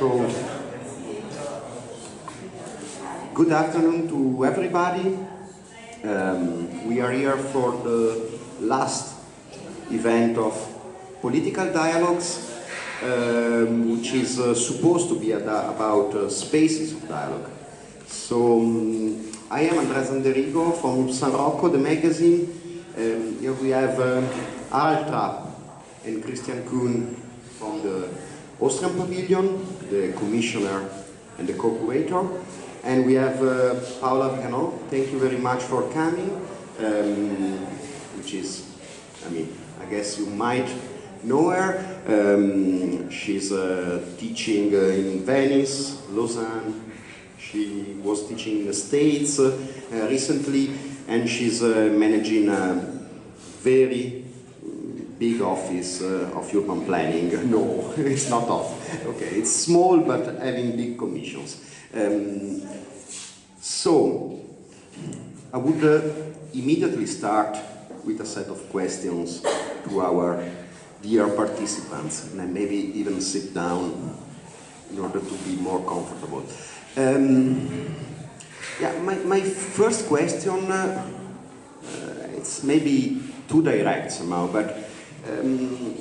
So, good afternoon to everybody. Um, we are here for the last event of political dialogues, um, which is uh, supposed to be about uh, spaces of dialogue. So, um, I am Andrea Zanderigo from San Rocco, the magazine. Um, here we have um, Altra and Christian Kühn from the Austrian Pavilion, the commissioner and the co-curator. And we have uh, Paola Viganò. Thank you very much for coming, um, which is, I mean, I guess you might know her. Um, she's uh, teaching uh, in Venice, Lausanne. She was teaching in the States uh, recently, and she's uh, managing a very big office uh, of urban planning. No, it's not off. Okay, it's small but having big commissions. Um, so, I would uh, immediately start with a set of questions to our dear participants, and maybe even sit down in order to be more comfortable. Um, yeah, my, my first question, uh, uh, it's maybe too direct somehow, but um,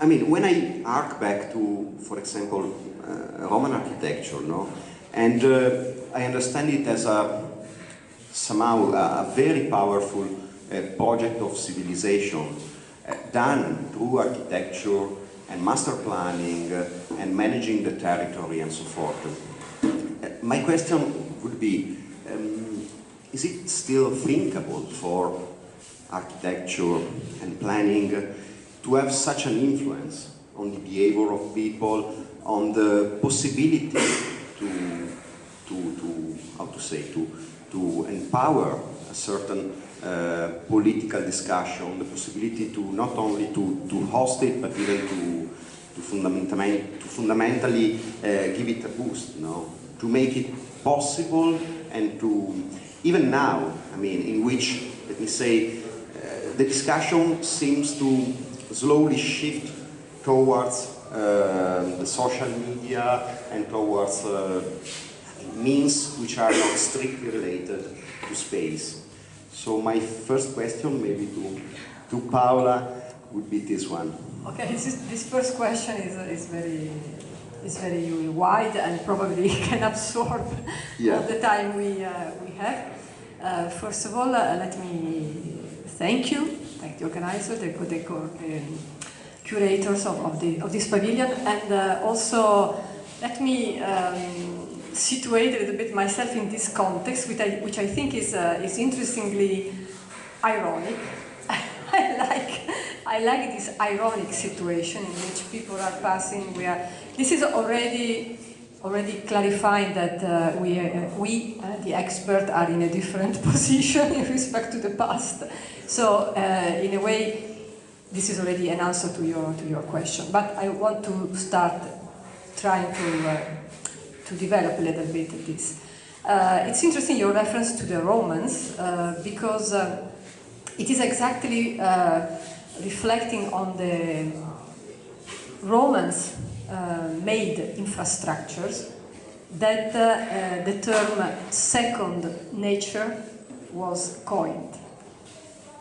I mean, when I arc back to, for example, uh, Roman architecture, no, and uh, I understand it as a somehow a, very powerful uh, project of civilization uh, done through architecture and master planning uh, and managing the territory and so forth. Uh, my question would be, um, is it still thinkable for architecture and planning to have such an influence on the behavior of people, on the possibility to, to, to how to say, to, to empower a certain uh, political discussion, the possibility to not only to, to host it, but even to, to, fundamentally, to fundamentally uh, give it a boost, you know? to make it possible and to, even now, I mean, in which, let me say, the discussion seems to slowly shift towards uh, the social media and towards uh, means which are not strictly related to space. So my first question, maybe to, to Paola, would be this one. Okay, this, is, this first question is, is very is very wide and probably can absorb yeah. all the time we, uh, we have. Uh, first of all, uh, let me thank you, thank the organizer, the, the, um, curators of, of, the, of this pavilion, and uh, also let me um, situate a little bit myself in this context, which I, which I think is, uh, is interestingly ironic. I like, I like this ironic situation in which people are passing where this is already already clarifying that uh, we, uh, we uh, the expert, are in a different position in respect to the past. So, uh, in a way, this is already an answer to your, to your question. But I want to start trying to, uh, to develop a little bit this. Uh, it's interesting your reference to the Romans because it is exactly reflecting on the Romans made infrastructures that uh, the term second nature was coined.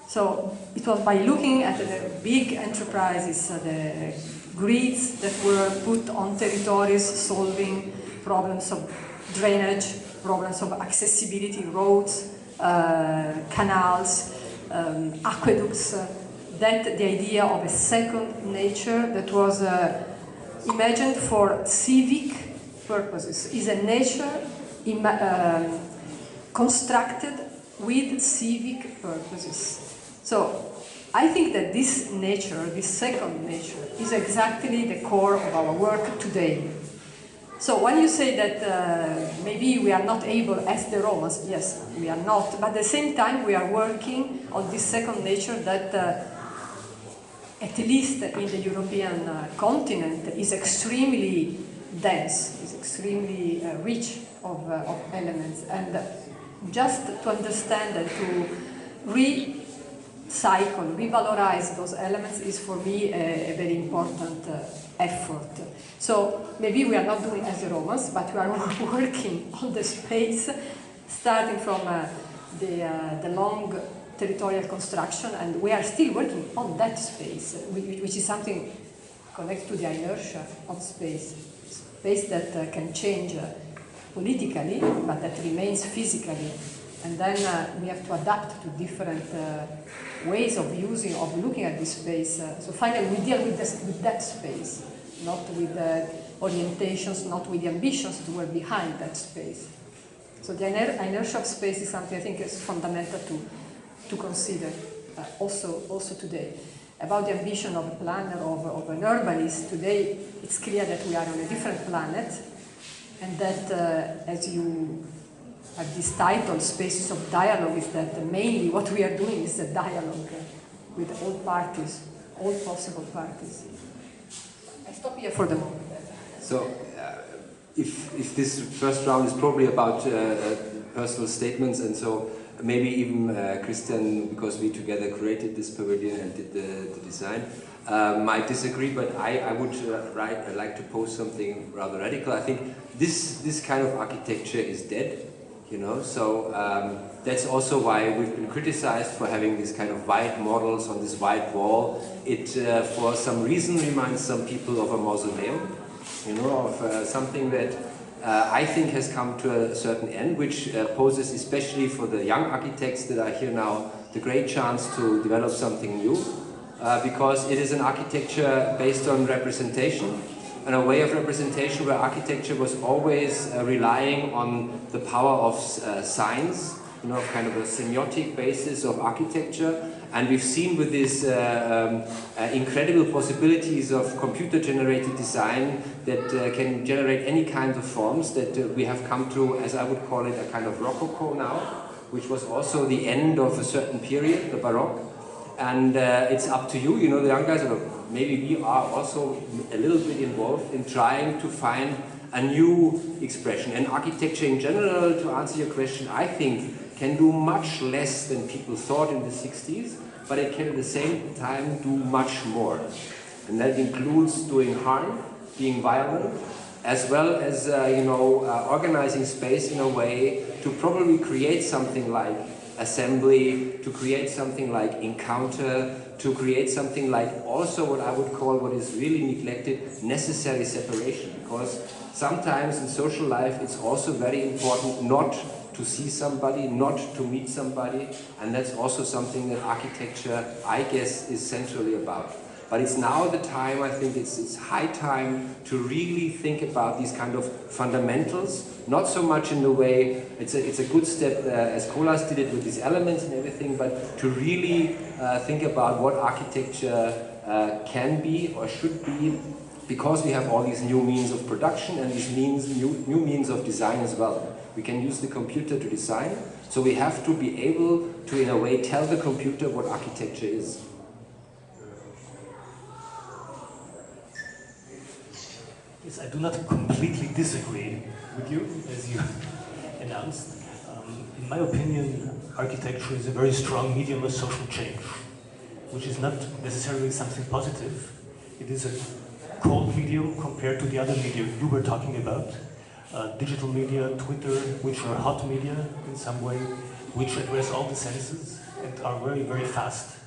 So it was by looking at the big enterprises, uh, the grids that were put on territories solving problems of drainage, problems of accessibility, roads, uh, canals, um, aqueducts, uh, that the idea of a second nature that was uh, imagined for civic purposes is a nature um, constructed with civic purposes. So I think that this nature, this second nature, is exactly the core of our work today. So when you say that uh, maybe we are not able, as the Romans, yes, we are not, but at the same time we are working on this second nature that uh, at least in the European uh, continent, is extremely dense, is extremely uh, rich of, uh, of elements. And just to understand and to recycle, revalorize those elements is for me a, a very important uh, effort. So maybe we are not doing as Romans, but we are working on the space, starting from uh, the, uh, the long territorial construction, and we are still working on that space, which is something connected to the inertia of space, space that uh, can change uh, politically, but that remains physically. And then uh, we have to adapt to different uh, ways of using, of looking at this space. Uh, so finally, we deal with, this, with that space, not with the orientations, not with the ambitions that were behind that space. So the iner inertia of space is something I think is fundamental to, to consider uh, also, also today. About the ambition of a planner, of, of an urbanist, today it's clear that we are on a different planet and that, uh, as you have this title, Spaces of Dialogue, is that mainly what we are doing is a dialogue with all parties, all possible parties. I stop here for the moment. So, uh, if, if this first round is probably about uh, uh personal statements, and so maybe even uh, Christian, because we together created this pavilion and did the, the design, uh, might disagree, but I, I would uh, write, I'd like to pose something rather radical. I think this, this kind of architecture is dead, you know, so um, that's also why we've been criticized for having these kind of white models on this white wall. It, uh, for some reason, reminds some people of a mausoleum, you know, of uh, something that uh, I think has come to a certain end, which uh, poses, especially for the young architects that are here now, the great chance to develop something new uh, because it is an architecture based on representation and a way of representation where architecture was always uh, relying on the power of uh, science, you know, kind of a semiotic basis of architecture. And we've seen with these uh, um, uh, incredible possibilities of computer-generated design that uh, can generate any kind of forms that we have come to, as I would call it, a kind of rococo now, which was also the end of a certain period, the Baroque and it's up to you, you know, the young guys, maybe we are also a little bit involved in trying to find a new expression. And architecture in general, to answer your question, I think can do much less than people thought in the 60s, but it can at the same time do much more. And that includes doing harm, being violent, as well as, uh, you know, uh, organizing space in a way to probably create something like assembly, to create something like encounter, to create something like also what I would call what is really neglected, necessary separation. Because sometimes in social life it's also very important not to see somebody, not to meet somebody, and that's also something that architecture, I guess, is centrally about. But it's now the time, I think it's, it's high time to really think about these kind of fundamentals, not so much in the way, it's a, it's a good step uh, as Koolhaas did it with these elements and everything, but to really uh, think about what architecture uh, can be or should be because we have all these new means of production and these means, new, new means of design as well. We can use the computer to design, so we have to be able to, in a way, tell the computer what architecture is. Yes, I do not completely disagree with you, as you announced. Um, in my opinion, architecture is a very strong medium of social change, which is not necessarily something positive. It is a cold medium compared to the other medium you were talking about. Uh, digital media, Twitter, which are hot media in some way, which address all the senses and are very, very fast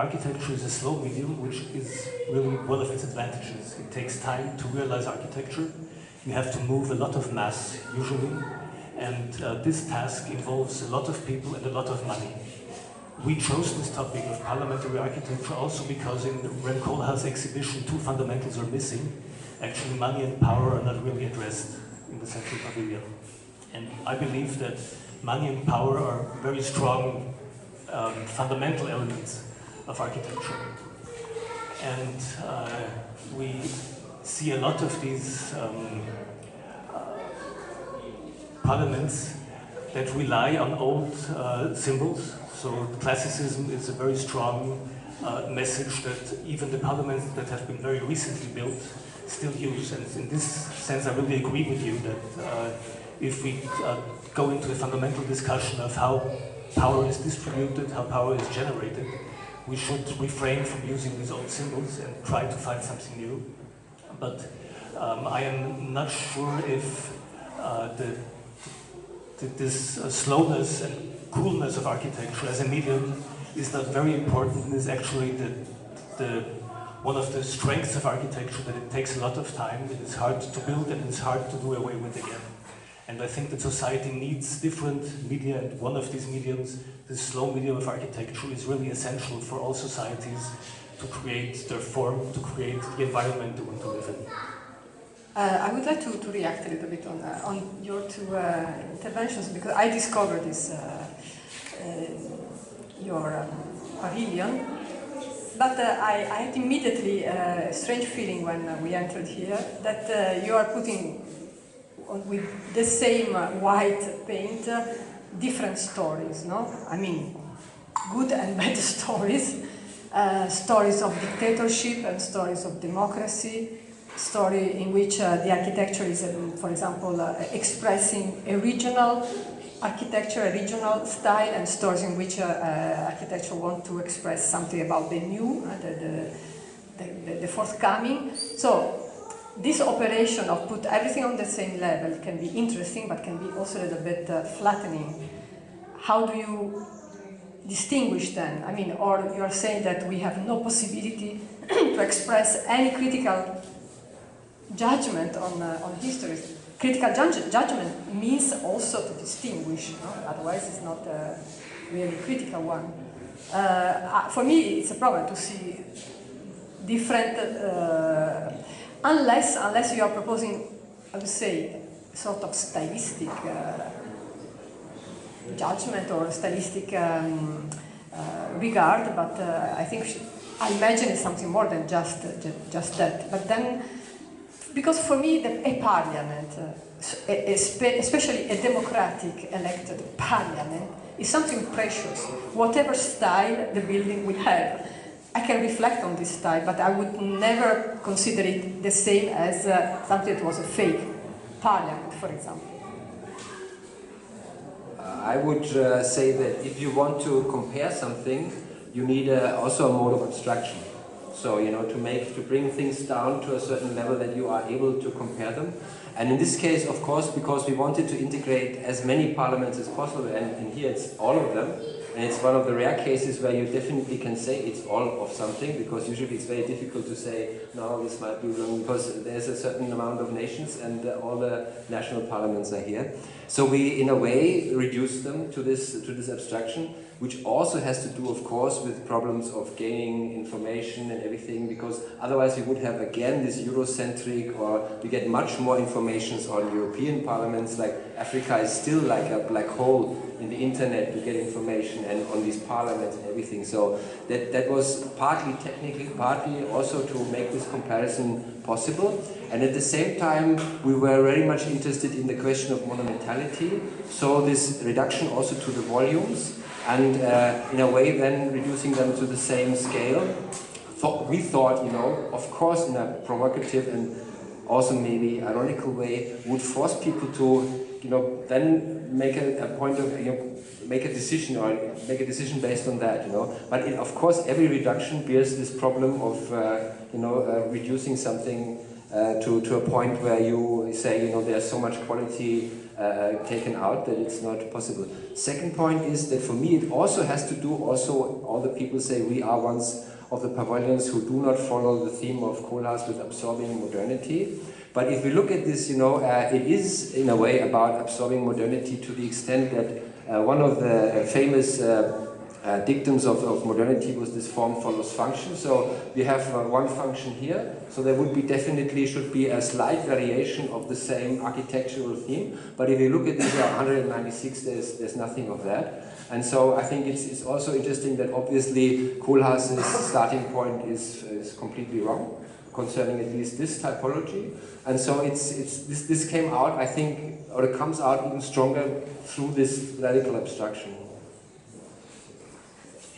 architecture is a slow medium, which is really one of its advantages. It takes time to realize architecture. You have to move a lot of mass, usually, and uh, this task involves a lot of people and a lot of money. We chose this topic of parliamentary architecture also because in the Rem Koolhaas exhibition, two fundamentals are missing. Actually, money and power are not really addressed in the central pavilion. And I believe that money and power are very strong um, fundamental elements of architecture. And uh, we see a lot of these um, uh, parliaments that rely on old uh, symbols. So classicism is a very strong uh, message that even the parliaments that have been very recently built still use. And in this sense, I really agree with you that uh, if we uh, go into a fundamental discussion of how power is distributed, how power is generated, we should refrain from using these old symbols and try to find something new. But um, I am not sure if uh, the, the, this uh, slowness and coolness of architecture as a medium is not very important and is actually the, the, one of the strengths of architecture that it takes a lot of time, it is hard to build and it's hard to do away with again. And I think that society needs different media, and one of these mediums, the slow medium of architecture, is really essential for all societies to create their form, to create the environment they want to live in. Uh, I would like to, to react a little bit on, uh, on your two uh, interventions because I discovered this, uh, uh, your um, pavilion, but uh, I, I, had immediately a strange feeling when we entered here that you are putting on, with the same white paint different stories, no? I mean, good and bad stories, stories of dictatorship and stories of democracy, story in which uh, the architecture is, um, for example, uh, expressing a regional architecture, regional style, and stores in which uh, uh architecture want to express something about the new, uh, the, the, the, the, forthcoming. So this operation of put everything on the same level can be interesting, but can be also a little bit uh, flattening. How do you distinguish then? I mean, or you are saying that we have no possibility to express any critical judgment on, uh, on history. Critical judgment means also to distinguish, no? otherwise it's not a really critical one. Uh, uh, for me, it's a problem to see different, uh, unless, unless you are proposing, I would say, sort of stylistic uh, judgment or stylistic um, uh, regard, but I think I imagine it's something more than just, just that. But then because for me, the, a parliament, uh, especially a democratic elected parliament, is something precious. Whatever style the building will have, I can reflect on this style, but I would never consider it the same as uh, something that was a fake parliament, for example. Uh, I would uh, say that if you want to compare something, you need uh, also a mode of abstraction. So, you know, to make, to bring things down to a certain level that you are able to compare them. And in this case, of course, because we wanted to integrate as many parliaments as possible, and, and here it's all of them, and it's one of the rare cases where you definitely can say it's all of something, because usually it's very difficult to say, no, this might be wrong, because there's a certain amount of nations and uh, all the national parliaments are here. So we, in a way, reduce them to this, to this abstraction which also has to do, of course, with problems of gaining information and everything, because otherwise we would have again this Eurocentric, or we get much more information on European parliaments, like Africa is still like a black hole in the internet to get information and on these parliaments and everything. So that, that was partly technically, partly also to make this comparison possible. And at the same time, we were very much interested in the question of monumentality. So this reduction also to the volumes and uh, in a way then reducing them to the same scale. we thought, you know, of course in a provocative and also maybe ironical way, would force people to, you know, then make a, a point of, you know, make a decision or make a decision based on that, you know. But it, of course, every reduction bears this problem of, uh, you know, uh, reducing something uh, to, to a point where you say, you know, there's so much quality uh, taken out that it's not possible. Second point is that for me it also has to do also all the people say we are ones of the pavilions who do not follow the theme of Koolhaas with absorbing modernity. But if we look at this, you know, uh, it is in a way about absorbing modernity to the extent that uh, one of the famous uh, uh, dictums of, of, modernity was this form follows function. So we have uh, one function here, so there would be definitely should be a slight variation of the same architectural theme. But if you look at this 196, there's, there's nothing of that. And so I think it's, it's also interesting that obviously Koolhaas's starting point is, is completely wrong concerning at least this typology. And so it's, it's, this, this came out, I think, or it comes out even stronger through this radical abstraction.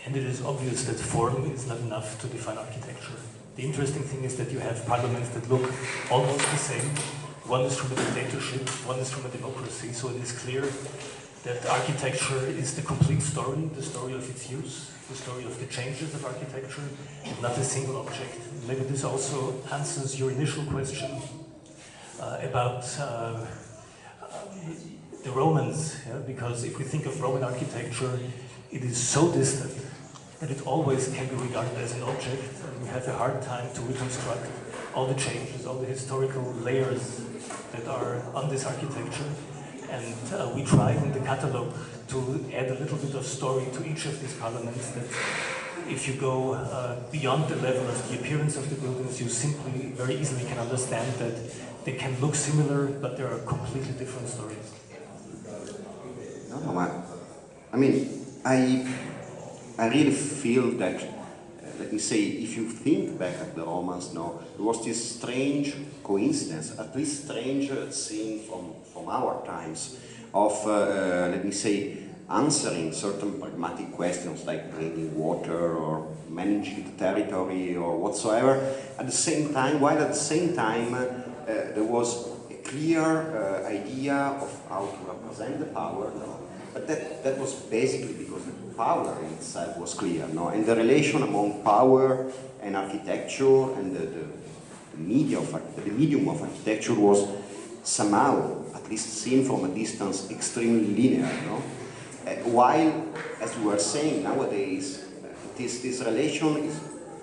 And it is obvious that form is not enough to define architecture. The interesting thing is that you have parliaments that look almost the same. One is from a dictatorship, one is from a democracy, so it is clear that architecture is the complete story, the story of its use, the story of the changes of architecture, and not a single object. Maybe this also answers your initial question uh, about uh, the Romans, yeah? because if we think of Roman architecture, it is so distant that it always can be regarded as an object, and we have a hard time to reconstruct all the changes, all the historical layers that are on this architecture. And uh, we try in the catalog to add a little bit of story to each of these parliaments that if you go uh, beyond the level of the appearance of the buildings, you simply very easily can understand that they can look similar, but they are completely different stories. No, I mean, I, I really feel that, uh, let me say, if you think back at the Romans, now, there was this strange coincidence, at least stranger seen from, from our times, of, uh, uh, let me say, answering certain pragmatic questions like bringing water or managing the territory or whatsoever, at the same time, while at the same time uh, there was a clear uh, idea of how to represent the power, but that, that was basically because power itself was clear, no? and the relation among power and architecture and the, the, the, media of, the medium of architecture was somehow, at least seen from a distance, extremely linear. No? Uh, while, as we were saying nowadays, uh, this, this relation is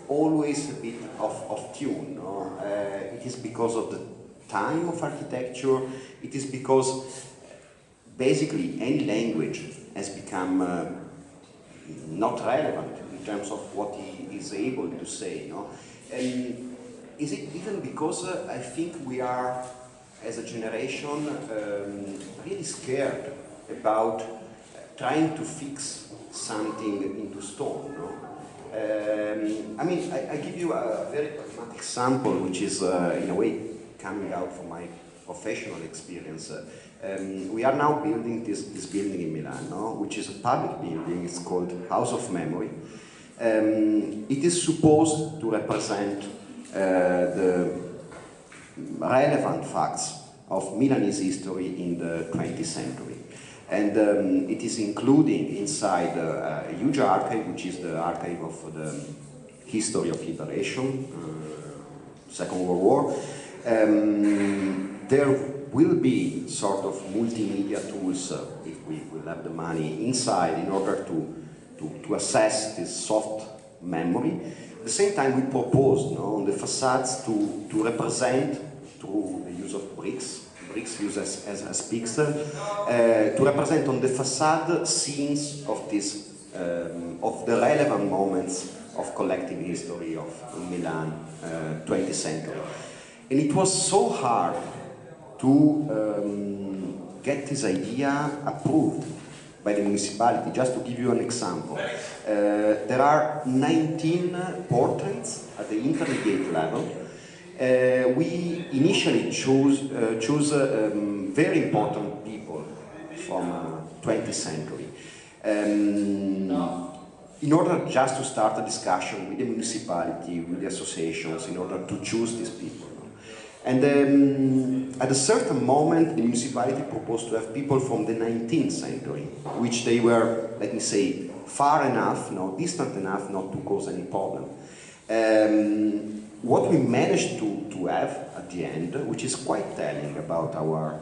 always a bit of, of tune. No? Uh, it is because of the time of architecture, it is because basically any language has become uh, not relevant in terms of what he is able to say. No? And is it even because uh, I think we are, as a generation, um, really scared about trying to fix something into stone? No? Um, I mean, I, I, give you a very pragmatic example, which is, uh, in a way, coming out from my professional experience. Uh, um, we are now building this, this building in Milan, no? which is a public building. It's called House of Memory. Um, it is supposed to represent uh, the relevant facts of Milanese history in the 20th century. And um, it is including inside uh, a huge archive, which is the archive of the history of liberation, uh, Second World War. Um, there will be sort of multimedia tools, uh, if we will have the money inside, in order to, to, to assess this soft memory. At the same time, we propose on the facades to, to represent, through the use of bricks, bricks used as, as, as pixel, uh, to represent on the facade scenes of this, um, of the relevant moments of collective history of Milan, uh, 20th century. And it was so hard to um, get this idea approved by the municipality. Just to give you an example, uh, there are 19 portraits at the intermediate level. Uh, we initially chose, uh, chose um, very important people from 20th century. Um, in order just to start a discussion with the municipality, with the associations, in order to choose these people. And um, at a certain moment, the municipality proposed to have people from the 19th century, which they were, let me say, far enough, no, distant enough not to cause any problem. Um, what we managed to, to have at the end, which is quite telling about our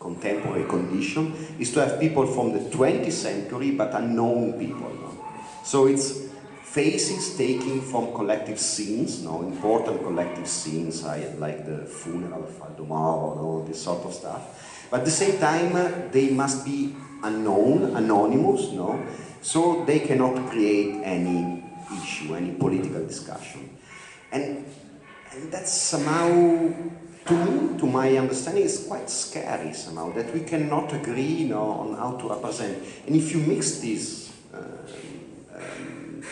contemporary condition, is to have people from the 20th century but unknown people. No? So it's faces taken from collective scenes, no, important collective scenes, like the funeral of Aldo Moro, all this sort of stuff. But at the same time, uh, they must be unknown, anonymous, no, so they cannot create any issue, any political discussion. And, and that's somehow, to me, to my understanding, is quite scary somehow, that we cannot agree you know, on how to represent. And if you mix this, uh,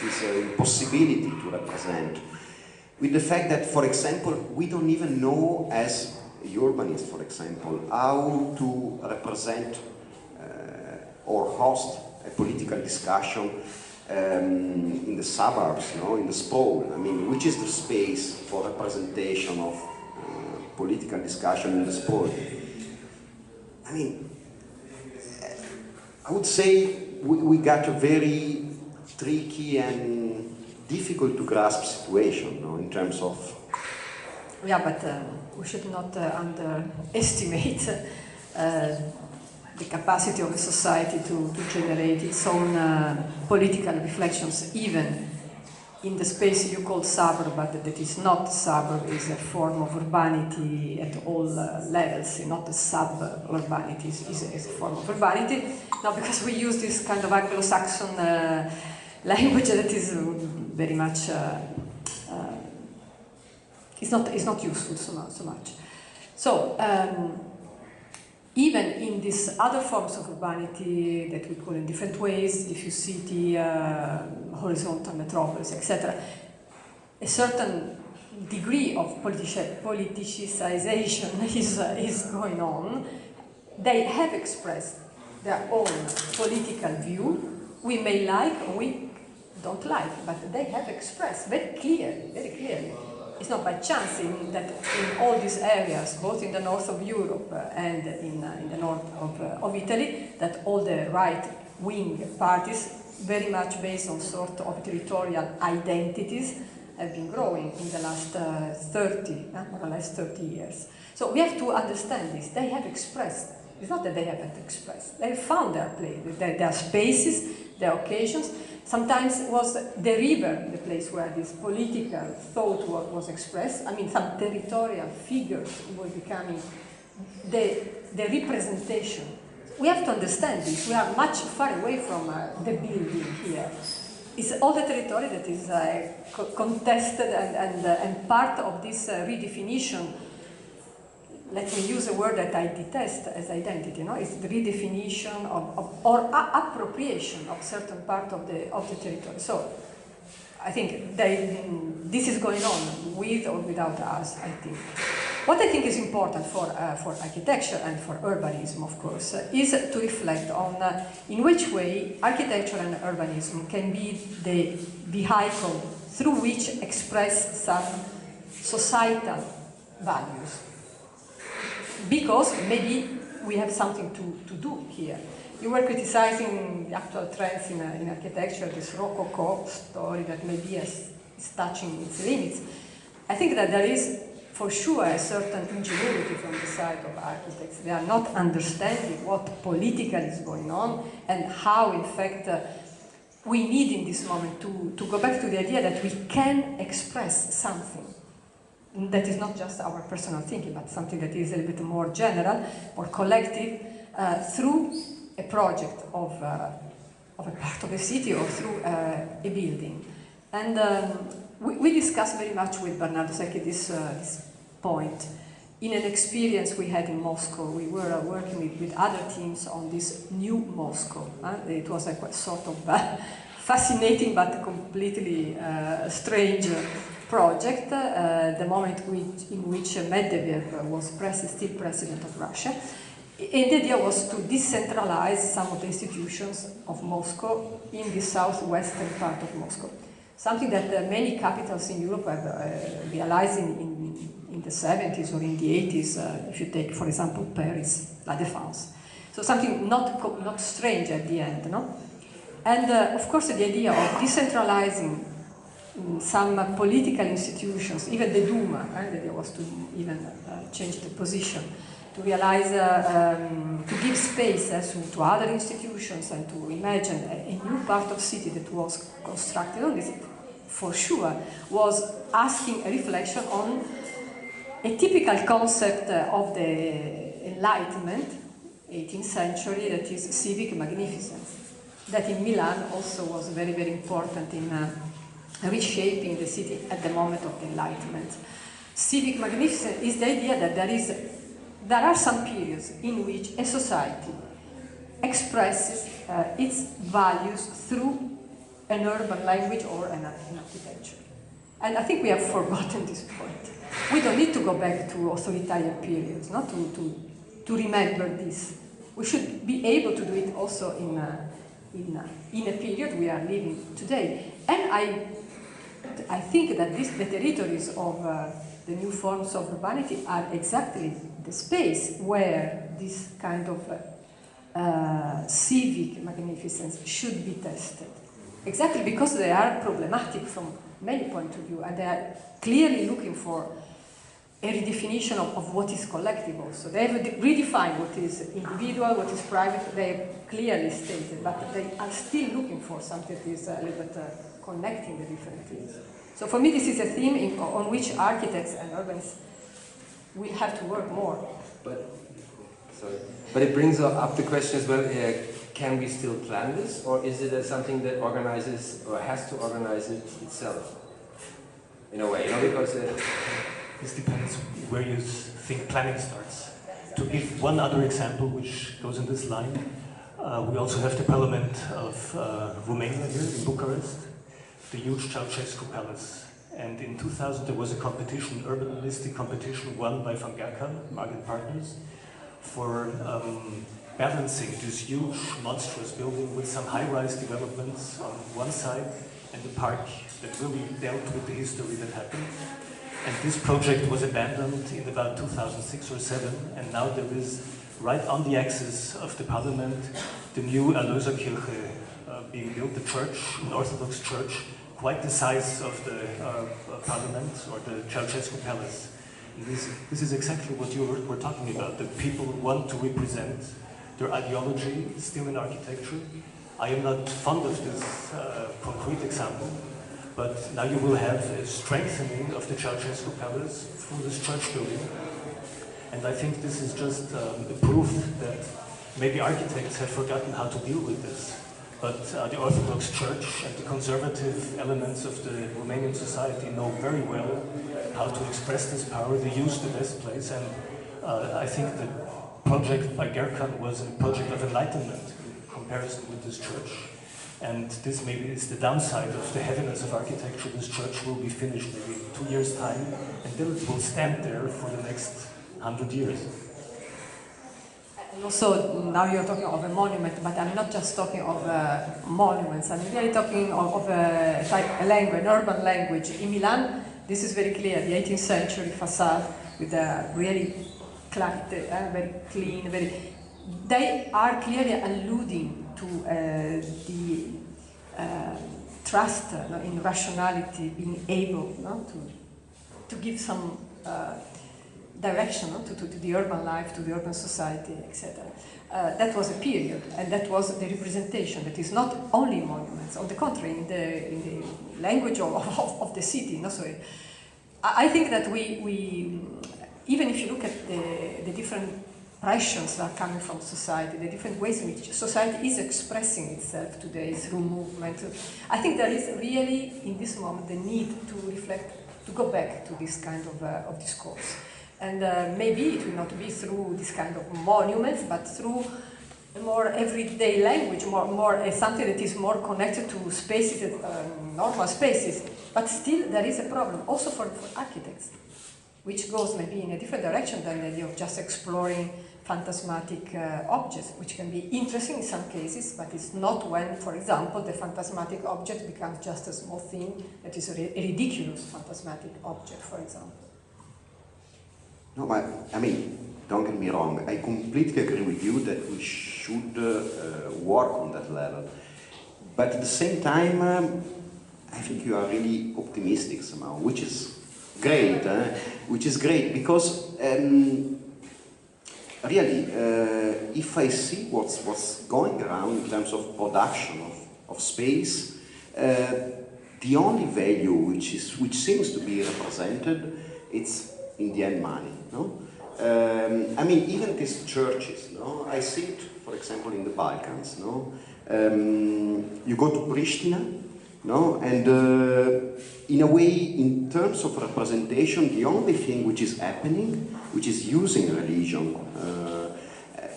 this uh, impossibility to represent. With the fact that, for example, we don't even know as urbanists, for example, how to represent uh, or host a political discussion um, in the suburbs, you know, in the sprawl. I mean, which is the space for representation of uh, political discussion in the sprawl? I mean, I would say we, we got a very tricky and difficult to grasp situation in terms of Yeah, but um, we should not uh, underestimate uh, the capacity of a society to, to generate its own uh, political reflections, even in the space you call suburb, but that is not suburb, is a form of urbanity at all uh, levels, not a sub-urbanity, is, is, is, a form of urbanity. Now, because we use this kind of Anglo-Saxon uh, language that is very much, uh, uh, it's, not, it's not useful so much. So, much. so um, even in these other forms of urbanity that we call in different ways, diffuse city, uh, horizontal metropolis, etc., a certain degree of politicization is, uh, is going on. They have expressed their own political view. We may like or we don't like, but they have expressed very clearly, very clearly it's not by chance in, that in all these areas, both in the north of Europe and in, uh, in the north of, uh, of Italy, that all the right-wing parties, very much based on sort of territorial identities, have been growing in the last uh, 30, uh, more or less 30 years. So we have to understand this. They have expressed. It's not that they haven't expressed. They found their place, their, their spaces, their occasions, Sometimes it was the river the place where this political thought was expressed. I mean, some territorial figures were becoming the, the representation. We have to understand this. We are much far away from uh, the building here. It's all the territory that is uh, co contested and, and, uh, and part of this uh, redefinition let me use a word that I detest as identity, no? it's the redefinition of, of or appropriation of certain part of the, of the territory. So I think they, this is going on with or without us, I think. What I think is important for, uh, for architecture and for urbanism, of course, uh, is to reflect on uh, in which way architecture and urbanism can be the vehicle through which express some societal values because maybe we have something to, to do here. You were criticizing the actual trends in, uh, in architecture, this Rococo story that maybe is, is touching its limits. I think that there is for sure a certain ingenuity from the side of architects. They are not understanding what politically is going on and how, in fact, uh, we need in this moment to, to go back to the idea that we can express something that is not just our personal thinking, but something that is a little bit more general, more collective, uh, through a project of, uh, of a part of a city or through uh, a building. And um, we, we, discussed very much with Bernardo Secchi this, uh, this point. In an experience we had in Moscow, we were uh, working with, with, other teams on this new Moscow. it was a sort of uh, fascinating but completely strange project, uh, the moment which, in which Medvedev was pres still president of Russia. And the idea was to decentralize some of the institutions of Moscow in the southwestern part of Moscow. Something that uh, many capitals in Europe have uh, realized in, in, in, the 70s or in the 80s, uh, if you take, for example, Paris, La Défense. So something not, not strange at the end, no? And uh, of course, the idea of decentralizing some political institutions, even the Duma, eh, was to even uh, change the position, to realize, uh, um, to give space uh, to, to, other institutions and to imagine a, a, new part of city that was constructed on this, for sure, was asking a reflection on a typical concept uh, of the Enlightenment, 18th century, that is civic magnificence. That in Milan also was very, very important in uh, reshaping the city at the moment of the Enlightenment. Civic magnificence is the idea that there, is, there are some periods in which a society expresses uh, its values through an urban language or an, architecture. And I think we have forgotten this point. We don't need to go back to authoritarian periods, not to, to, to remember this. We should be able to do it also in, uh, in, uh, in a period we are living today. And I I think that this, the territories of uh, the new forms of urbanity are exactly the space where this kind of uh, uh, civic magnificence should be tested. Exactly because they are problematic from many points of view and they are clearly looking for a redefinition of, of what is collective also. They have redefined what is individual, what is private, they have clearly stated, but they are still looking for something that is a little bit uh, connecting the different things. So for me this is a theme in, on which architects and urbanists will have to work more. But, sorry. but it brings up the question as well, uh, can we still plan this, or is it something that organizes, or has to organize it itself? In a way, you know, because... Uh, this depends where you think planning starts. To give one other example, which goes in this line, uh, we also have the Parliament of uh, Romania here in Bucharest, the huge Ceausescu Palace. And in 2000 there was a competition, urbanistic competition, won by von Gerkan, Market Partners, for um, balancing this huge, monstrous building with some high-rise developments on one side and the park that really dealt with the history that happened. And this project was abandoned in about 2006 or 7, and now there is, right on the axis of the parliament, the new Erlöserkirche uh, being built, the church, an Orthodox church, quite the size of the uh, parliament or the Ceausescu palace. This, this, is exactly what you were, were talking about, that people want to represent their ideology still in architecture. I am not fond of this uh, concrete example, but now you will have a strengthening of the Ceausescu Palace through this church building. And I think this is just um, a proof that maybe architects have forgotten how to deal with this. But uh, the Orthodox Church and the conservative elements of the Romanian society know very well how to express this power. They use the best place. And uh, I think the project by Gerkan was a project of enlightenment in comparison with this church. And this maybe is the downside of the heaviness of architecture. This church will be finished maybe in two years' time, and then it will stand there for the next hundred years. And also, now you're talking of a monument, but I'm not just talking of uh, monuments. I'm really talking of, of a, type, a language, an urban language. In Milan, this is very clear, the 18th century facade with a really uh, very clean, very... They are clearly alluding to uh, the uh, trust uh, in rationality, being able to, to give some direction to, to, to, the urban life, to the urban society, etc. Uh, that was a period, and that was the representation that is not only monuments, on the contrary, in the, in the language of, of, of the city. No? So I, I think that we, we, even if you look at the, the different pressures that are coming from society, the different ways in which society is expressing itself today through movement. I think there is really, in this moment, the need to reflect, to go back to this kind of, uh, of discourse. And uh, maybe it will not be through this kind of monuments, but through a more everyday language, more, more uh, something that is more connected to spaces, uh, normal spaces. But still, there is a problem, also for, for architects, which goes maybe in a different direction than the idea of just exploring phantasmatic uh, objects, which can be interesting in some cases, but it's not when, for example, the phantasmatic object becomes just a small thing that is a, a ridiculous phantasmatic object, for example. No, but I mean, don't get me wrong, I completely agree with you that we should uh, work on that level. But at the same time, um, I think you are really optimistic somehow, which is great, uh, which is great because um, really, uh, if I see what's, what's going around in terms of production of, of space, uh, the only value which, is, which seems to be represented, it's in the end money. No? Um, I mean, even these churches, no? I see it, for example, in the Balkans. No? Um, you go to Pristina, no? and uh, in a way, in terms of representation, the only thing which is happening, which is using religion, uh,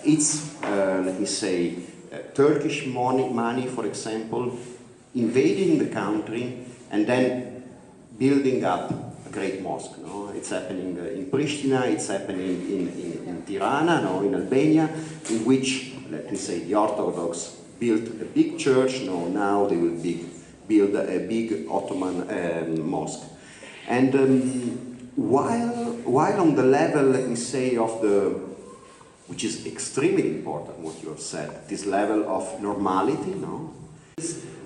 it's, uh, let me say, uh, Turkish money, money, for example, invading the country and then building up great mosque. No? It's happening uh, in Pristina, it's happening in, in, in Tirana, no? in Albania, in which, let me say, the Orthodox built a big church, no, now they will build build a big Ottoman um, mosque. And um, while, while on the level, let me say, of the which is extremely important, what you have said, this level of normality, no?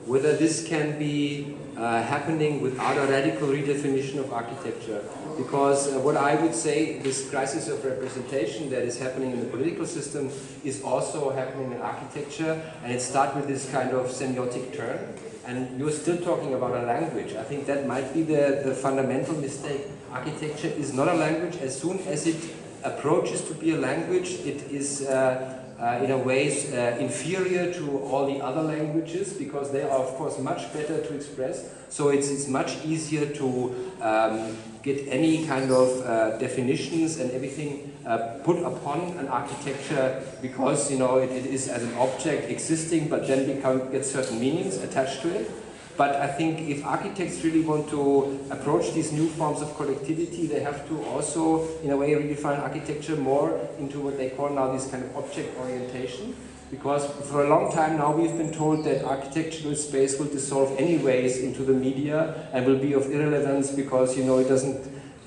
whether this can be uh, happening without a radical redefinition of architecture. Because uh, what I would say, this crisis of representation that is happening in the political system is also happening in architecture, and it starts with this kind of semiotic turn. And you're still talking about a language. I think that might be the, the fundamental mistake. Architecture is not a language. As soon as it approaches to be a language, it is uh, uh, in a way uh, inferior to all the other languages because they are of course much better to express. So it's, it's much easier to um, get any kind of uh, definitions and everything uh, put upon an architecture because you know it, it is as an object existing but then become, get certain meanings attached to it but I think if architects really want to approach these new forms of collectivity, they have to also, in a way, redefine architecture more into what they call now this kind of object orientation. Because for a long time now we've been told that architectural space will dissolve anyways into the media and will be of irrelevance because you know it doesn't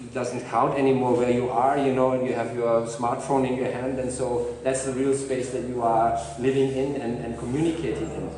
it doesn't count anymore where you are, you know, and you have your smartphone in your hand, and so that's the real space that you are living in and, and communicating in.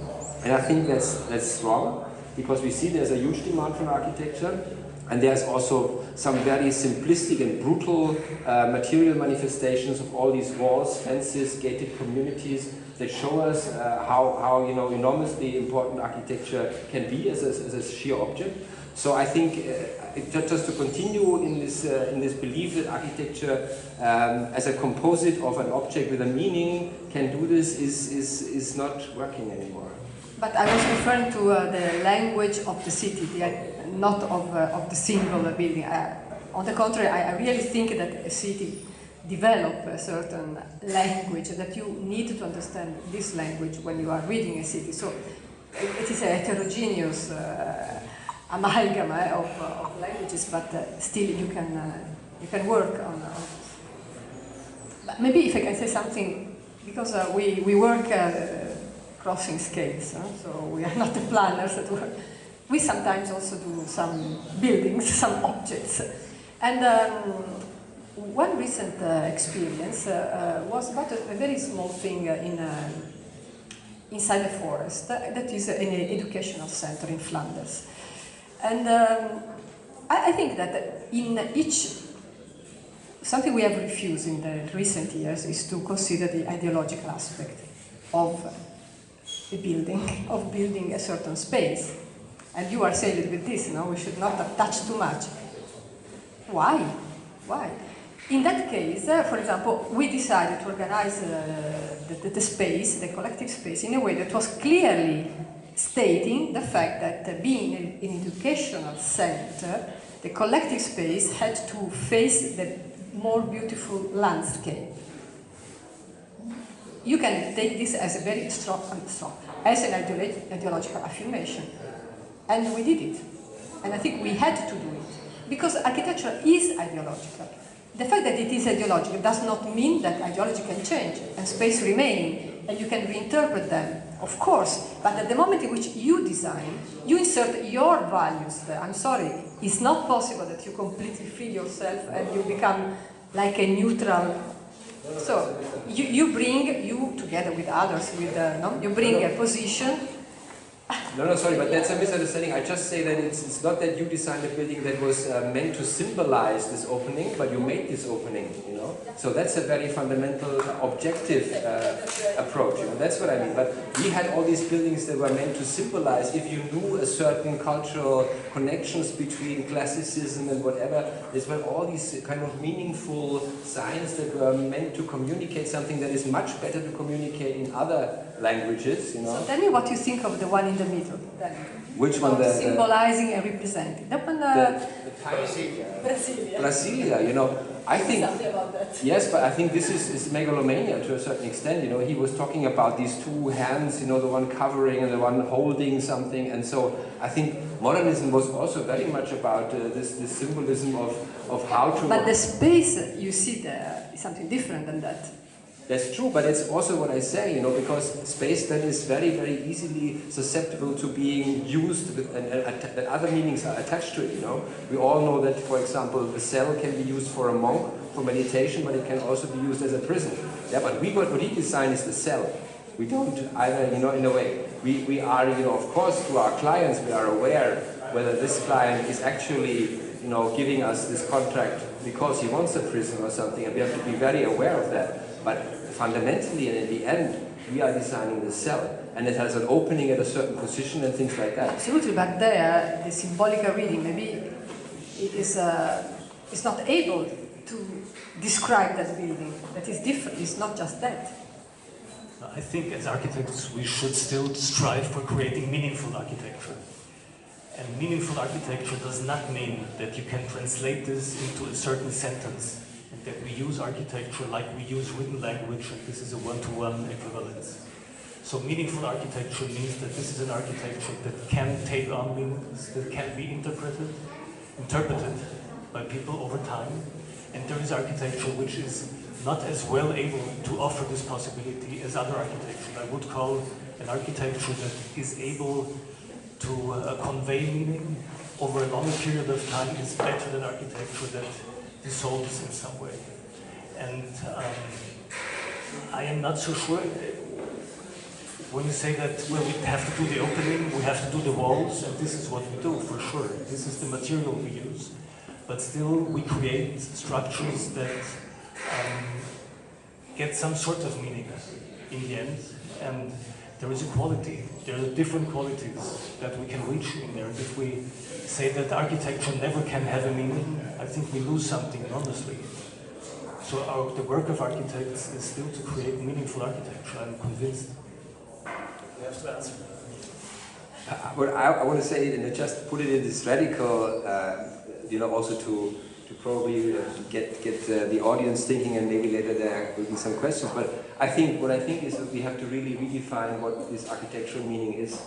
And I think that's that's wrong because we see there's a huge demand for architecture and there's also some very simplistic and brutal uh, material manifestations of all these walls, fences, gated communities that show us uh, how, how you know, enormously important architecture can be as a, as a sheer object. So I think uh, just to continue in this, uh, in this belief that architecture um, as a composite of an object with a meaning can do this is, is, is not working anymore. But I was referring to uh, the language of the city, the, not of, uh, of the single building. Uh, on the contrary, I, I, really think that a city develop a certain language that you need to understand this language when you are reading a city. So it, is a heterogeneous uh, amalgam eh, of, uh, of, languages, but uh, still you can, you can work on, on but maybe if I can say something, because we, we work crossing scales. Huh? So we are not the planners that work. We sometimes also do some buildings, some objects. And um, one recent uh, experience uh, uh, was about a, a, very small thing uh, in, uh, inside the forest uh, that is an educational center in Flanders. And um, I, I think that in each something we have refused in the recent years is to consider the ideological aspect of a building, of building a certain space. And you are saying with this, no, we should not touch too much. Why? Why? In that case, uh, for example, we decided to organize uh, the, the, space, the collective space, in a way that was clearly stating the fact that uh, being an educational center, the collective space had to face the more beautiful landscape you can take this as a very strong, um, strong as an ideological affirmation. And we did it. And I think we had to do it. Because architecture is ideological. The fact that it is ideological does not mean that ideology can change and space remaining and you can reinterpret them, of course. But at the moment in which you design, you insert your values there. I'm sorry, it's not possible that you completely free yourself and you become like a neutral so you, you bring, you together with others, with no? you bring a position no, no, sorry, but that's a misunderstanding. I just say that it's, it's not that you designed a building that was uh, meant to symbolize this opening, but you made this opening, you know? So that's a very fundamental, objective uh, approach, you know? That's what I mean. But we had all these buildings that were meant to symbolize, if you knew a certain cultural connections between classicism and whatever, there's were all these kind of meaningful signs that were meant to communicate something that is much better to communicate in other languages, you know. So tell me what you think of the one in the middle. Then. Which one? The, symbolizing and representing. That one. Uh, the, the Brasilia. Brasilia. Brasilia. You know, I think. Yes, but I think this is, is megalomania to a certain extent. You know, he was talking about these two hands. You know, the one covering and the one holding something, and so I think modernism was also very much about uh, this this symbolism of of how to. But the space you see there is something different than that. That's true, but it's also what I say, you know, because space then is very, very easily susceptible to being used with, other meanings are attached to it, you know. We all know that, for example, the cell can be used for a monk, for meditation, but it can also be used as a prison. Yeah, but we, what we design is the cell. We don't either, you know, in a way. We, we are, you know, of course, to our clients, we are aware whether this client is actually, you know, giving us this contract because he wants a prison or something, and we have to be very aware of that. But fundamentally and in the end, we are designing the cell, and it has an opening at a certain position and things like that. Absolutely, but there, the symbolical reading maybe is, uh, is not able to describe that building. That is different, it's not just that. I think as architects we should still strive for creating meaningful architecture. And meaningful architecture does not mean that you can translate this into a certain sentence and that we use architecture like we use written language and this is a one-to-one equivalence. So meaningful architecture means that this is an architecture that can take on meanings, that can be interpreted, interpreted by people over time. And there is architecture which is not as well able to offer this possibility as other architecture. I would call an architecture that is able to uh, convey meaning over a longer period of time is better than architecture that dissolves in some way. And um, I am not so sure when you say that well, we have to do the opening, we have to do the walls, and this is what we do for sure. This is the material we use. But still, we create structures that um, get some sort of meaning in the end. And there is a quality, there are different qualities that we can reach in there. If we say that architecture never can have a meaning, I think we lose something enormously. So our, the work of architects is still to create meaningful architecture, I'm convinced. You have to answer. What I, I want to say, and just put it in this radical, uh, you know, also to to probably uh, get get uh, the audience thinking, and maybe later there will be some questions. But I think what I think is that we have to really redefine what this architectural meaning is.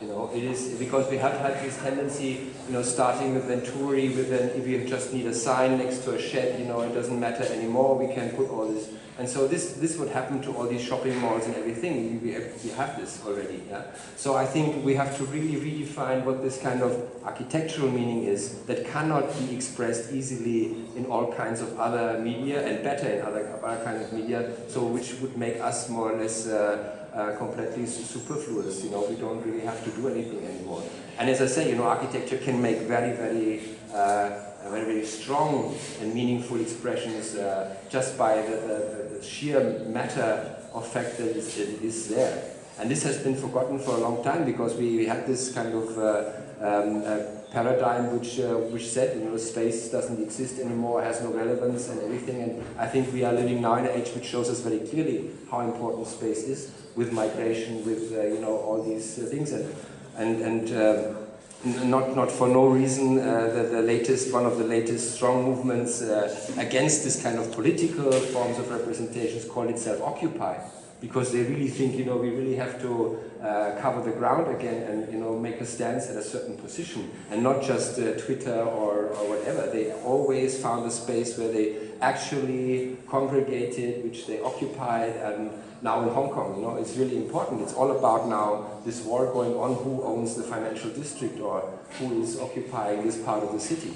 You know, it is because we have had this tendency, you know, starting with Venturi, with an, if you just need a sign next to a shed, you know, it doesn't matter anymore. We can put all this and so this, this would happen to all these shopping malls and everything. We, we have this already. Yeah? So I think we have to really redefine what this kind of architectural meaning is that cannot be expressed easily in all kinds of other media and better in other, other kinds of media, so which would make us more or less uh, uh, completely superfluous. You know, we don't really have to do anything anymore. And as I say, you know, architecture can make very, very uh, very, very strong and meaningful expressions uh, just by the, the, the, sheer matter of fact that it is there. And this has been forgotten for a long time because we had this kind of uh, um, uh, paradigm which, uh, which said, you know, space doesn't exist anymore, has no relevance and everything. And I think we are living now in an age which shows us very clearly how important space is with migration, with, uh, you know, all these uh, things. And, and, and um, not, not for no reason, uh, the, the latest, one of the latest strong movements uh, against this kind of political forms of representations called itself Occupy, because they really think, you know, we really have to uh, cover the ground again and, you know, make a stance at a certain position, and not just uh, Twitter or, or whatever. They always found a space where they actually congregated, which they occupied, and now in Hong Kong. You know, it's really important. It's all about now this war going on, who owns the financial district or who is occupying this part of the city.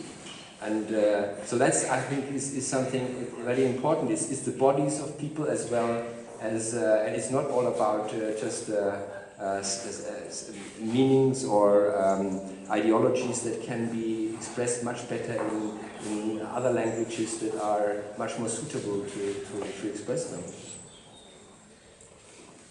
And uh, so that's, I think, is, is something very important. It's, it's the bodies of people as well as, uh, and it's not all about uh, just uh, uh, meanings or um, ideologies that can be expressed much better in, in other languages that are much more suitable to, to, to express them.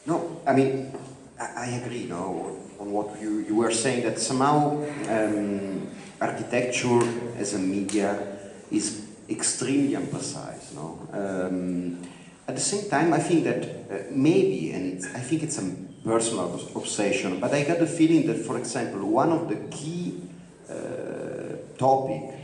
No, I mean, I, I agree no, on what you, you were saying, that somehow um, architecture as a media is extremely emphasized. No? Um, at the same time, I think that uh, maybe, and I think it's a personal obsession, but I got the feeling that, for example, one of the key uh, topic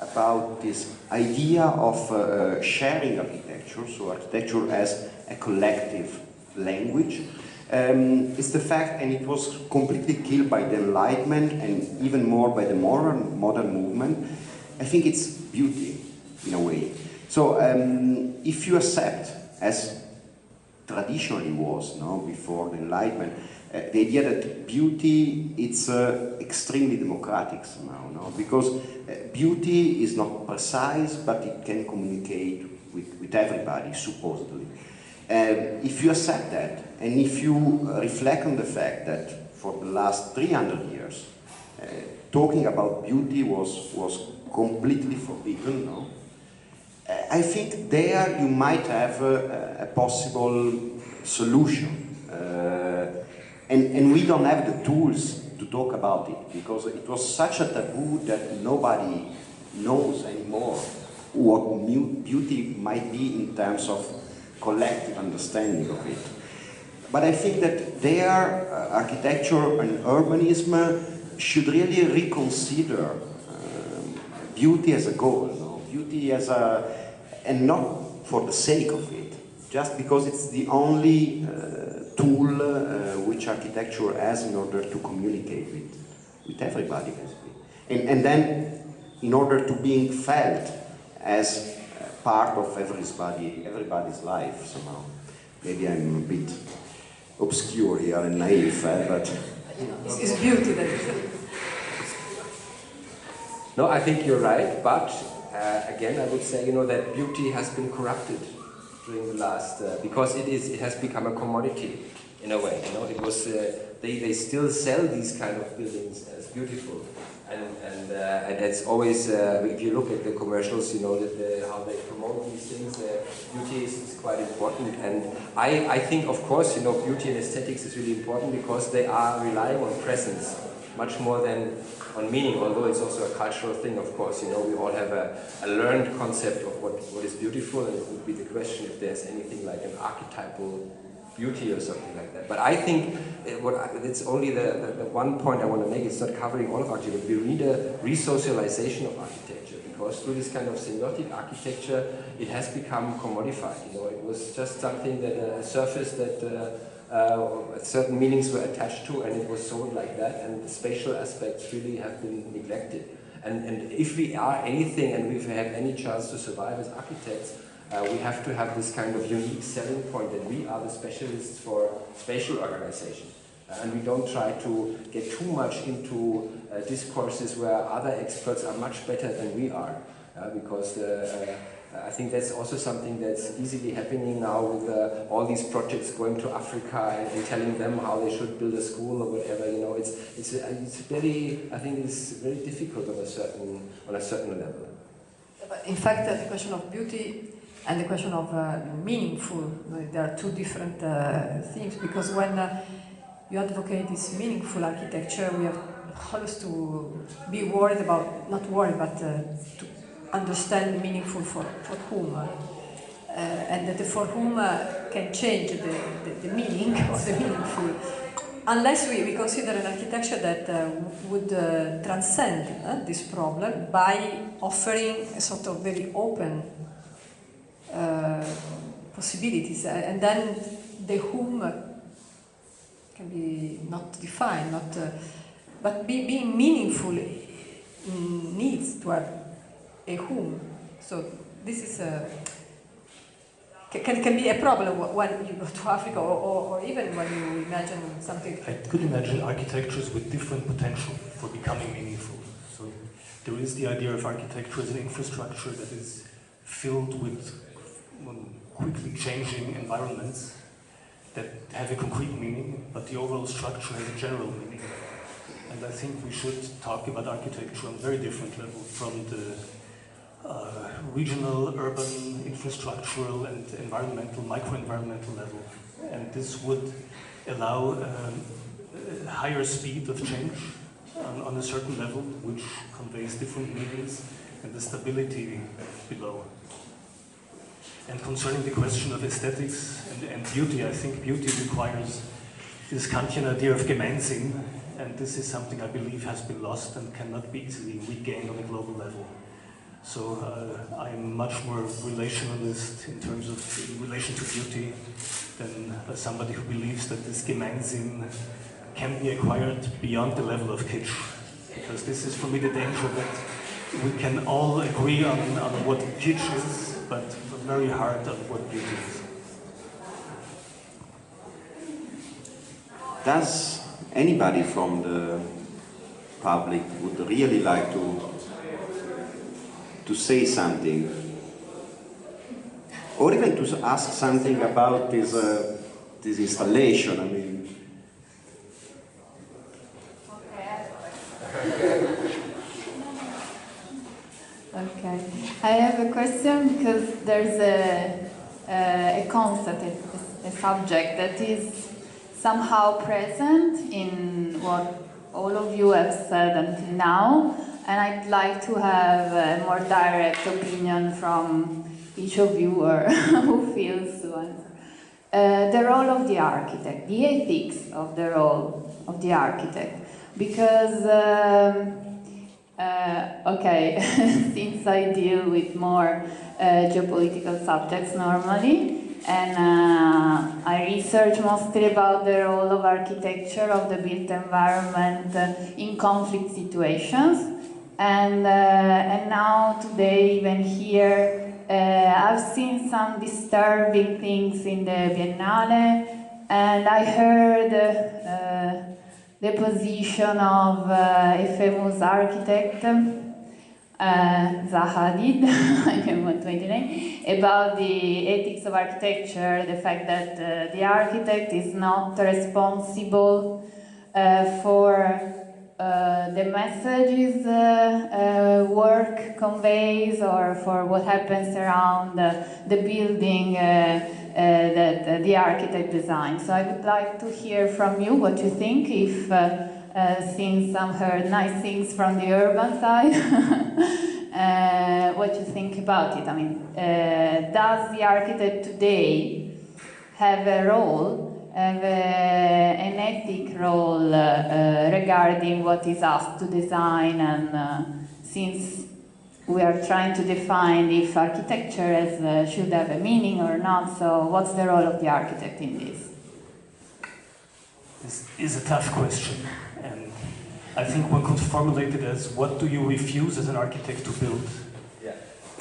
about this idea of uh, sharing architecture, so architecture as a collective language um, is the fact, and it was completely killed by the Enlightenment and even more by the modern, modern movement, I think it's beauty in a way. So um, if you accept, as traditionally was, no, before the Enlightenment. Uh, the idea that beauty it's uh, extremely democratic somehow, no, because uh, beauty is not precise, but it can communicate with, with everybody, supposedly. Um, if you accept that, and if you reflect on the fact that for the last 300 years, uh, talking about beauty was, was completely forbidden, no? Uh, I think there you might have a, a possible solution. Uh, and, and we don't have the tools to talk about it because it was such a taboo that nobody knows anymore what beauty might be in terms of collective understanding of it. But I think that their uh, architecture and urbanism should really reconsider um, beauty as a goal, no? beauty as a, and not for the sake of it, just because it's the only uh, tool uh, which architecture has in order to communicate with, with everybody, basically. And, and then, in order to being felt as part of everybody, everybody's life somehow. Maybe I'm a bit obscure here and naive, eh, but... It's, it's beauty that is... No, I think you're right, but uh, again, I would say, you know, that beauty has been corrupted during the last, uh, because it is, it has become a commodity in a way, you know, it was, uh, they, they still sell these kind of buildings as beautiful, and, and, uh, and that's always, uh, if you look at the commercials, you know that the, how they promote these things, uh, beauty is, is, quite important. And I, I think, of course, you know, beauty and aesthetics is really important because they are relying on presence much more than on meaning, although it's also a cultural thing, of course. You know, we all have a, a learned concept of what, what is beautiful, and it would be the question if there's anything like an archetypal beauty or something like that. But I think it, what I, it's only the, the, the, one point I want to make. It's not covering all of architecture. We need a resocialization of architecture because through this kind of semiotic architecture, it has become commodified. You know, it was just something that uh, surface that. Uh, uh, certain meanings were attached to and it was sold like that and the spatial aspects really have been neglected. And, and if we are anything and we have any chance to survive as architects, uh, we have to have this kind of unique selling point that we are the specialists for spatial organization. Uh, and we don't try to get too much into uh, discourses where other experts are much better than we are. Uh, because uh, I think that's also something that's easily happening now with all these projects going to Africa and, and, telling them how they should build a school or whatever. You know, it's it's it's very I think it's very difficult on a certain on a certain level. But in fact, the question of beauty and the question of uh, meaningful. There are two different uh, things because when uh, you advocate this meaningful architecture, we have always to be worried about, not worried, but uh, to understand meaningful for, for whom. Uh, and that for whom uh, can change the, the, the, meaning of the meaningful. Unless we, we consider an architecture that would transcend this problem by offering a sort of very open uh, possibilities, and then the whom can be not defined, not, uh, but be, being meaningful needs to have a whom. So this is a can, can be a problem when you go to Africa or, or, or, even when you imagine something. I could imagine architectures with different potential for becoming meaningful. So there is the idea of architecture as an infrastructure that is filled with quickly changing environments that have a concrete meaning, but the overall structure has a general meaning. And I think we should talk about architecture on a very different level from the uh, regional, urban, infrastructural, and environmental, micro-environmental level. And this would allow um, a higher speed of change on, on a certain level, which conveys different meanings, and the stability below. And concerning the question of aesthetics and, and beauty, I think beauty requires this Kantian idea of Gemeinsinn, and this is something I believe has been lost and cannot be easily regained on a global level. So uh, I'm much more relationalist in terms of in relation to beauty than uh, somebody who believes that this Gemeinsinn can be acquired beyond the level of kitsch. Because this is for me the danger that we can all agree on, on what kitsch is, very heart of what you do. Does anybody from the public would really like to to say something or even to ask something about this uh, this installation? I mean, a question because there's a, a, a concept, a, a subject that is somehow present in what all of you have said until now, and I'd like to have a more direct opinion from each of you or who feels answer. Uh, the role of the architect, the ethics of the role of the architect, because um, uh, okay, since I deal with more uh, geopolitical subjects normally, and uh, I research mostly about the role of architecture of the built environment uh, in conflict situations, and uh, and now today even here uh, I've seen some disturbing things in the Biennale, and I heard the position of uh, a famous architect, uh, Zaha Hadid, I can want 29, about the ethics of architecture, the fact that uh, the architect is not responsible uh, for uh, the messages uh, work conveys or for what happens around the building uh, that uh, the architect designed. So I would like to hear from you what you think, if uh, since some heard nice things from the urban side, what you think about it. I mean, does the architect today have a role, have a, an ethic role regarding what is asked to design and since we are trying to define if architecture has, uh, should have a meaning or not. So, what's the role of the architect in this? This is a tough question, and I think one could formulate it as what do you refuse as an architect to build? Yeah.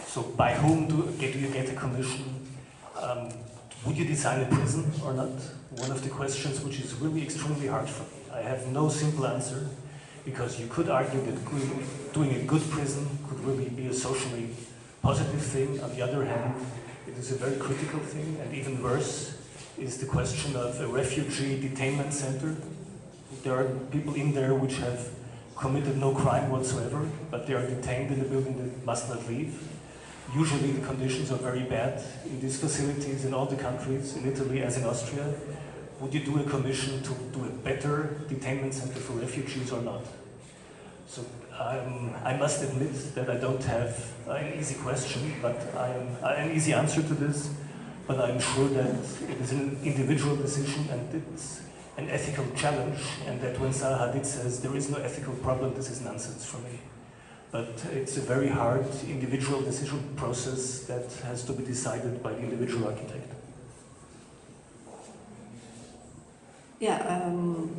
So, by whom do, do you get a commission? Um, would you design a prison or not? One of the questions which is really extremely hard for me. I have no simple answer because you could argue that doing a good prison could really be a socially positive thing. On the other hand, it is a very critical thing, and even worse is the question of a refugee detainment center. There are people in there which have committed no crime whatsoever, but they are detained in a building that must not leave. Usually the conditions are very bad in these facilities in all the countries, in Italy as in Austria would you do a commission to do a better detainment center for refugees or not? So um, I must admit that I don't have an easy question, but I am, an easy answer to this. But I'm sure that it is an individual decision and it's an ethical challenge, and that when Zaha Hadid says there is no ethical problem, this is nonsense for me. But it's a very hard individual decision process that has to be decided by the individual architect. Yeah, um,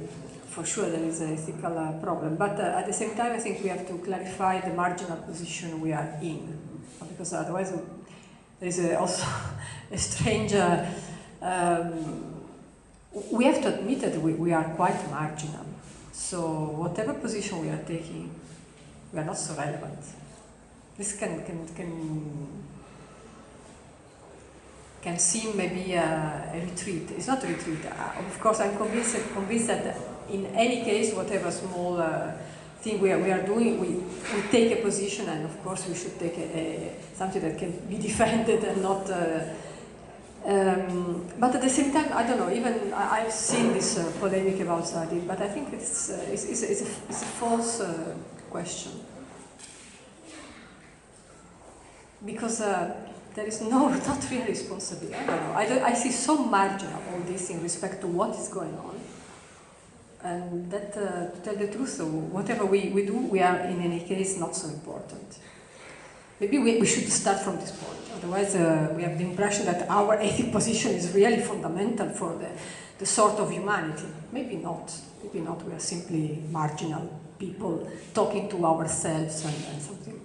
for sure there is a ethical uh, problem, but uh, at the same time I think we have to clarify the marginal position we are in, because otherwise there is a, also a strange. Uh, um, we have to admit that we, we are quite marginal. So whatever position we are taking, we are not so relevant. This can can can can seem maybe a, a retreat. It's not a retreat. Uh, of course, I'm convinced, convinced that in any case, whatever small uh, thing we are, we are doing, we, we take a position, and of course, we should take a, a something that can be defended and not. Uh, um, but at the same time, I don't know. Even I, have seen this uh, polemic about Saudi, but I think it's uh, it's, it's, it's, a, it's, a, false uh, question because there is no, not real responsibility. I don't know. I, don't, I see so marginal all this in respect to what is going on. And that, uh, to tell the truth, so whatever we, we do, we are in any case not so important. Maybe we, we should start from this point. Otherwise, uh, we have the impression that our ethic position is really fundamental for the, the sort of humanity. Maybe not. Maybe not. We are simply marginal people talking to ourselves and, and something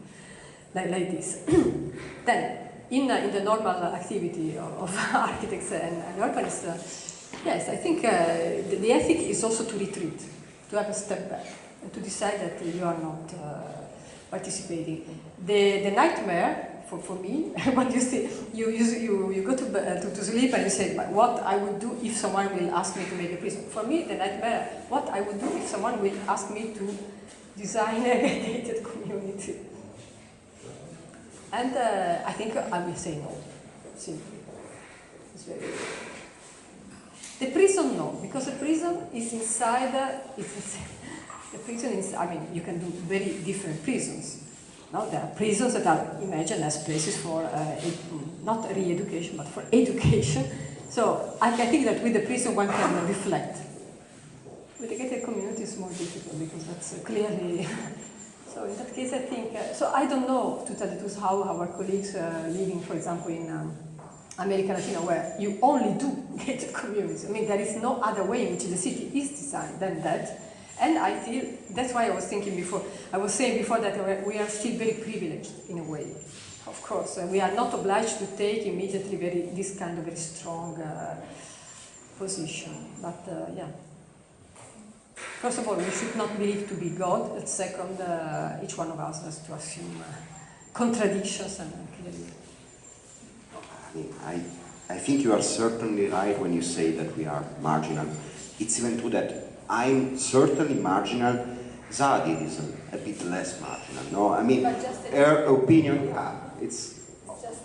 like, like this. then, in, in the normal activity of, of architects and, and urbanists, uh, Yes, I think uh, the, the ethic is also to retreat, to have a step back, and to decide that you are not uh, participating. The, the nightmare for, for me, when you see, you, you, you, go to, uh, to, to sleep and you say, "But what I would do if someone will ask me to make a prison. For me, the nightmare, what I would do if someone will ask me to design a gated community. And uh, I think I will say no, simply. It's very the prison, no, because the prison is inside. Uh, it's inside the prison is. I mean, you can do very different prisons. No, there are prisons that are imagined as places for uh, not re-education, but for education. So I, think that with the prison one can reflect. With the gated community, it's more difficult because that's uh, clearly. so in that case, I think. Uh, so I don't know, to tell the truth, how our colleagues uh, living, for example, in. Um, America Latina, where you only do gated communities. I mean, there is no other way in which the city is designed than that. And I feel that's why I was thinking before. I was saying before that we are still very privileged in a way. Of course, we are not obliged to take immediately very this kind of very strong uh, position. But uh, yeah. First of all, we should not believe to be God. And second, uh, each one of us has to assume uh, contradictions and clearly. I mean, I, I think you are certainly right when you say that we are marginal. It's even true that I'm certainly marginal. Zadi is a, a bit less marginal. No, I mean, But just a- her opinion. Yeah, it's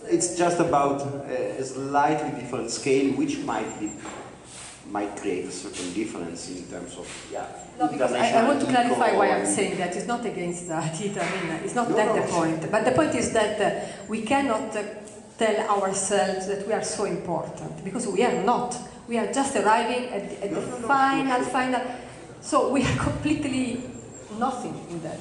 it's just about a, a slightly different scale, which might be might create a certain difference in terms of yeah. No, because I, I want to clarify why I'm saying that. It's not against that. It, I mean, it's not No, that no. the point. But the point is that uh, we cannot uh, tell ourselves that we are so important because we are not. We are just arriving at, the- at the final, final. So we are completely nothing in that.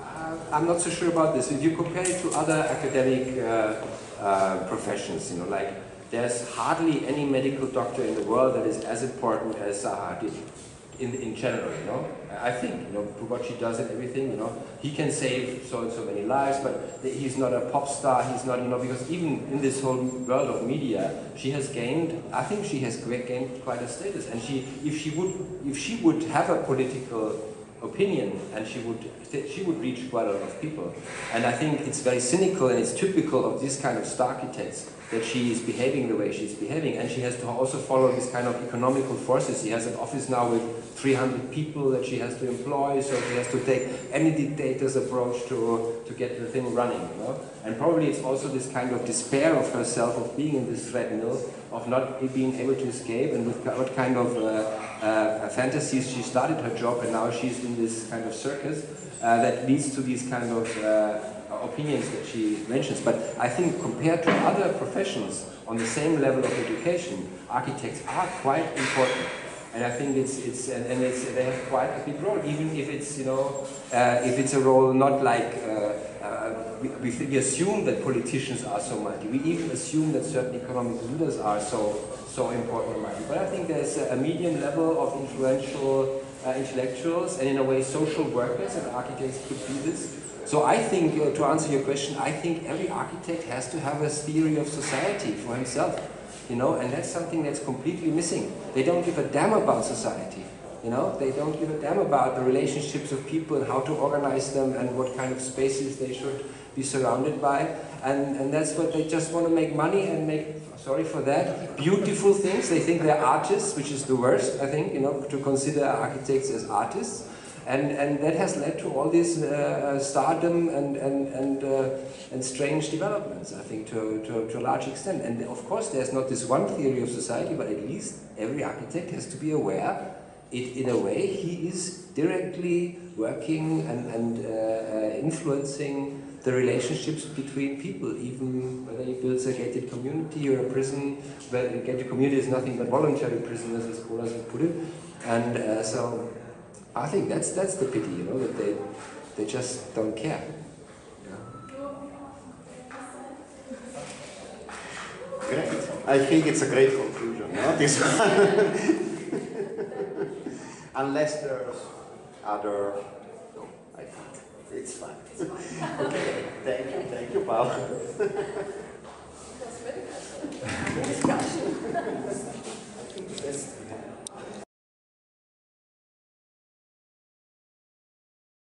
Uh, I'm not so sure about this. If you compare it to other academic uh, uh, professions, you know, like there's hardly any medical doctor in the world that is as important as Zaha Hadid in, in general, you know. I think, you know, what she does and everything, you know, he can save so and so many lives, but he's not a pop star, he's not, you know, because even in this whole world of media, she has gained, I think she has gained quite a status. And she, if she would, if she would have a political opinion and she would she would reach quite a lot of people and i think it's very cynical and it's typical of this kind of star architects that she is behaving the way she's behaving. And she has to also follow this kind of economical forces. She has an office now with 300 people that she has to employ so she has to take any dictator's approach to to get the thing running you know? And probably it's also this kind of despair of herself of being in this treadmill of not being able to escape. And with what kind of uh, uh, fantasies she started her job and now she's in this kind of circus uh, that leads to these kind of uh, opinions that she mentions. But I think compared to other professions on the same level of education, architects are quite important. And I think it's, it's and, and it's, they have quite a big role, even if it's, you know, uh, if it's a role not like, uh, uh, we, we, assume that politicians are so mighty. We even assume that certain economic leaders are so, so important and mighty. But I think there's a, a medium level of influential uh, intellectuals and in a way social workers and architects could do this. So I think, uh, to answer your question, I think every architect has to have a theory of society for himself, you know, and that's something that's completely missing. They don't give a damn about society, you know, they don't give a damn about the relationships of people and how to organize them and what kind of spaces they should be surrounded by. And, and that's what they just want to make money and make, sorry for that, beautiful things. They think they're artists, which is the worst, I think, you know, to consider architects as artists. And, and that has led to all this uh, stardom and, and, and, uh, and strange developments, I think, to, to, to a large extent. And of course, there's not this one theory of society, but at least every architect has to be aware it, in a way, he is directly working and, and uh, uh, influencing the relationships between people, even whether he builds a gated community or a prison, where a gated community is nothing but voluntary prisoners, as scholars would put it. And uh, so I think that's that's the pity, you know, that they they just don't care. Great. I think it's a great conclusion, this one. Unless there's other, no, I can't. It's fine. okay. Thank you. Thank you, Paola. That's very